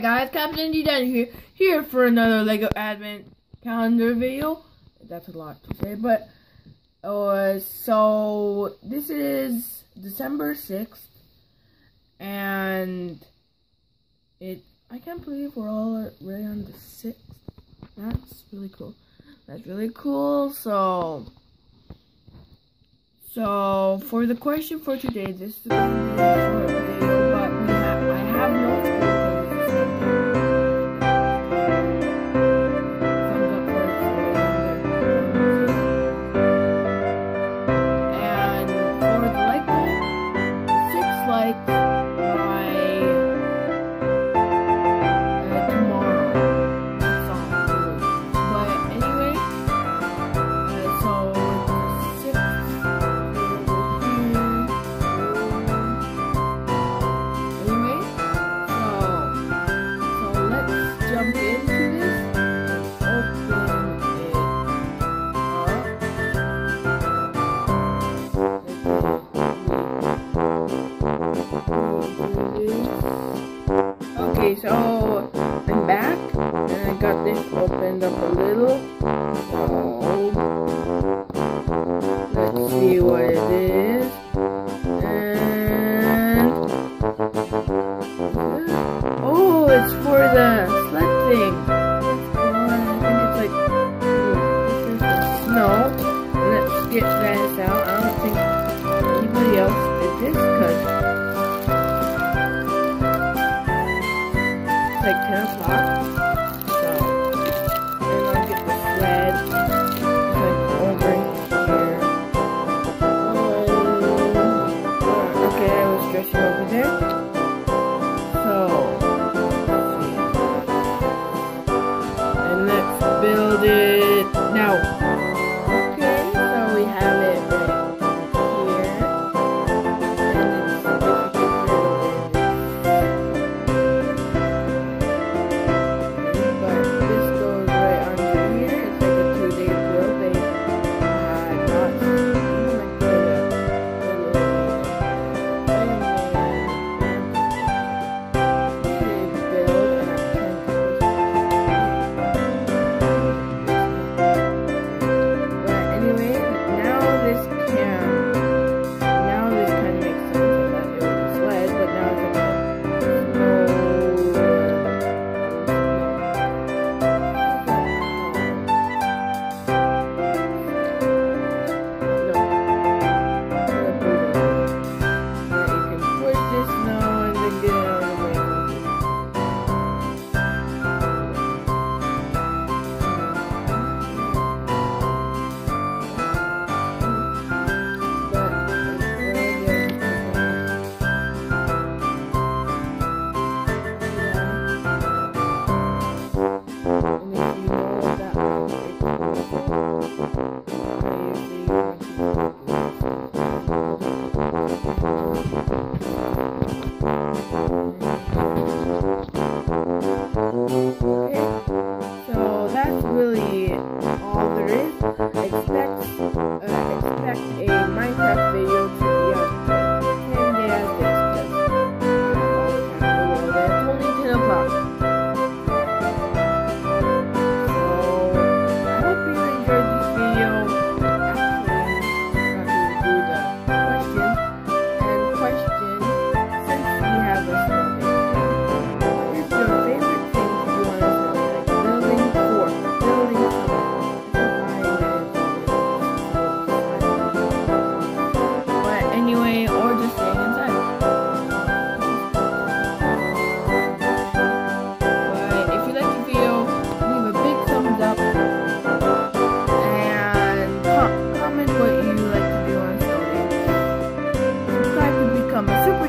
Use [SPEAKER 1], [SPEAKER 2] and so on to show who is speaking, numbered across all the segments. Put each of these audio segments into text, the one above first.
[SPEAKER 1] Guys, Captain D here, here for another Lego Advent calendar video. That's a lot to say, but uh, so this is December 6th, and it, I can't believe we're already on the 6th. That's really cool. That's really cool, so, so for the question for today, this is a video, but I have no got this opened up a little. Let's see what it is. And uh, oh, it's for the sled thing. I think it's like hmm, the snow. Let's get this out. I don't think anybody else did this because like 10 o'clock.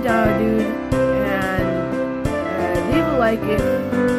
[SPEAKER 1] out, dude. And uh, leave a like if